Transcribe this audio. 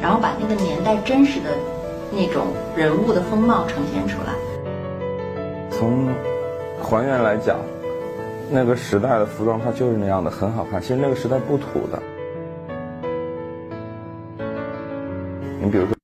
然后把那个年代真实的那种人物的风貌呈现出来。从还原来讲那个时代的服装它就是那样的很好看其实那个时代不土的。你比如说